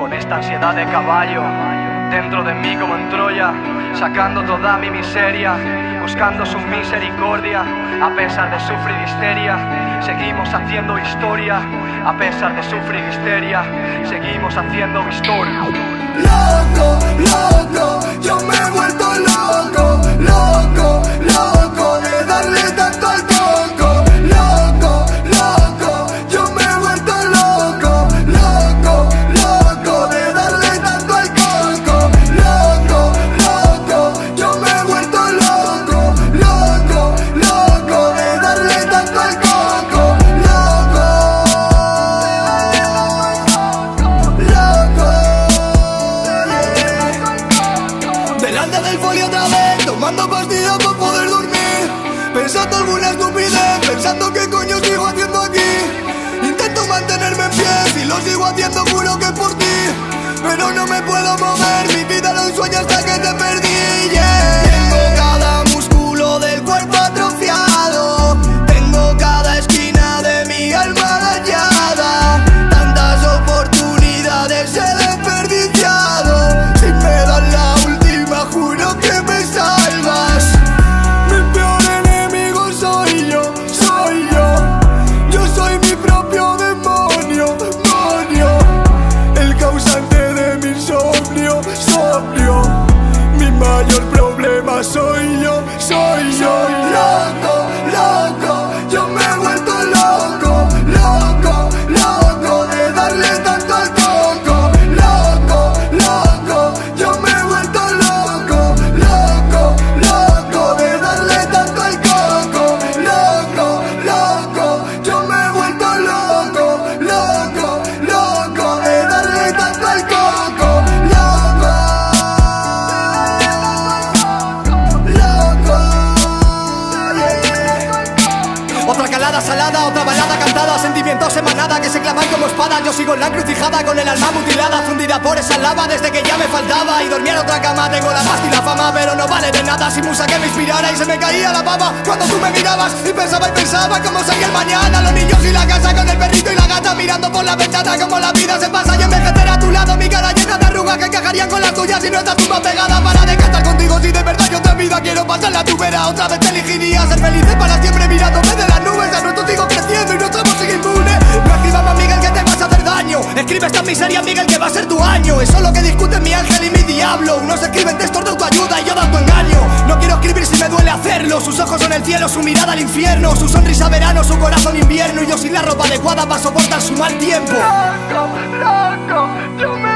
Con esta ansiedad de caballo, dentro de mí como en Troya, sacando toda mi miseria, buscando su misericordia, a pesar de sufrir histeria, seguimos haciendo historia, a pesar de sufrir histeria, seguimos haciendo historia. Loco, loco, yo me he del folio otra vez, tomando pastillas para poder dormir. Pensando alguna estupidez, pensando qué coño sigo haciendo aquí. Intento mantenerme en pie, si lo sigo haciendo juro que Mayor problema soy yo, soy yo salada, otra balada cantada Sentimientos en manada que se clavan como espada. Yo sigo en la encrucijada con el alma mutilada Fundida por esa lava desde que ya me faltaba. Y dormía en otra cama, tengo la pasta y la fama Pero no vale de nada. Si musa que me inspirara Y se me caía la baba. Cuando tú me mirabas Y pensaba y pensaba cómo sería el mañana. Los niños y la casa con el perrito y la gata Mirando por la ventana como la vida se pasa Y envejecer a tu lado mi cara llena de arrugas Que encajarían con las tuyas si no estás más pegada. Para de cantar contigo si de verdad yo otra vida quiero pasarla tu vera. Otra vez te elegiría ser felices para siempre mirándome de las nubes No quiero escribir si me duele hacerlo. Sus ojos son el cielo, su mirada al infierno. Su sonrisa verano, su corazón invierno. Y yo sin la ropa adecuada para soportar su mal tiempo. Yo me